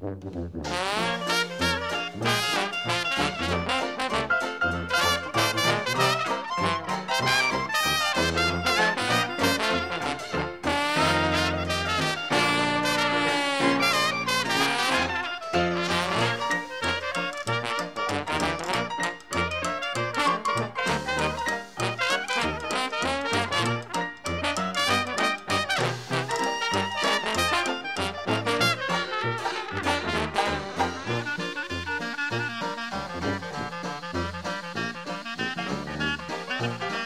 ああ。Oh.